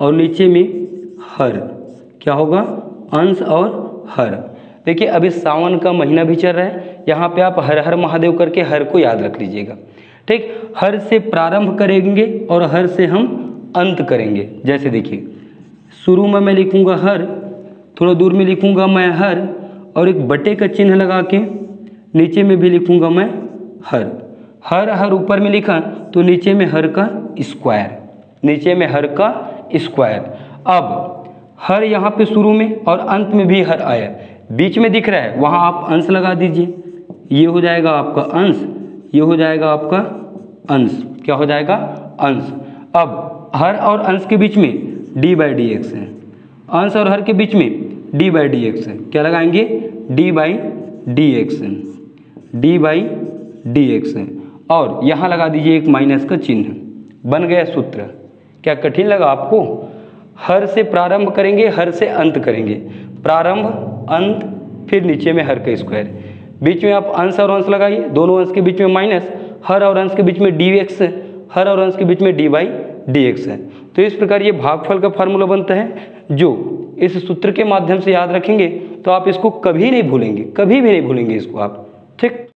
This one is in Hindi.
और नीचे में हर। क्या होगा? अंश और हर। देखिए, अभी सावन का महीना भी चल रहा है। यहाँ पे आप हर हर महादेव करके हर को याद रख लीजिएगा। ठीक? हर से प्रारंभ करेंगे और हर से हम अंत करेंगे। जैसे देखिए, शुरू में मैं लिखूँगा हर, थोड़ा दूर में लिखूँगा मैं हर, और एक बटे का चिन्ह लगा के नीचे में भी लिखूँगा मैं हर। हर हर ऊपर में लिखा तो नीचे में हर का स्क्वायर नीचे में हर का स्क्वायर अब, हर यहाँ पे शुरू में और अंत में भी हर आया। बीच में दिख रहा है, वहाँ आप अंश लगा दीजिए। ये हो जाएगा आपका अंश, ये हो जाएगा आपका अंश। क्या हो जाएगा? अंश। अब, हर और अंश के बीच में डी बाई डी एक्स है। अंश और हर के बीच में डी बाई डी एक्स है। क्या लगाएँगे? डी बाई डी एक्स है। डी बाई डी एक्स है। और यहाँ लगा दीजिए एक माइनस का चिन्ह। बन गया सूत्र। क्या कठिन लगा आपको? हर से प्रारंभ करेंगे, हर से अंत करेंगे। प्रारंभ, अंत, फिर नीचे में हर का स्क्वायर बीच में आप अंश और अंश लगाइए, दोनों अंश के बीच में माइनस हर और अंश के बीच में डी एक्स हर और अंश के बीच में डी बाई डी एक्स है। तो इस प्रकार ये भागफल का फार्मूला बनता है, जो इस सूत्र के माध्यम से याद रखेंगे तो आप इसको कभी नहीं भूलेंगे, कभी भी नहीं भूलेंगे इसको आप। ठीक?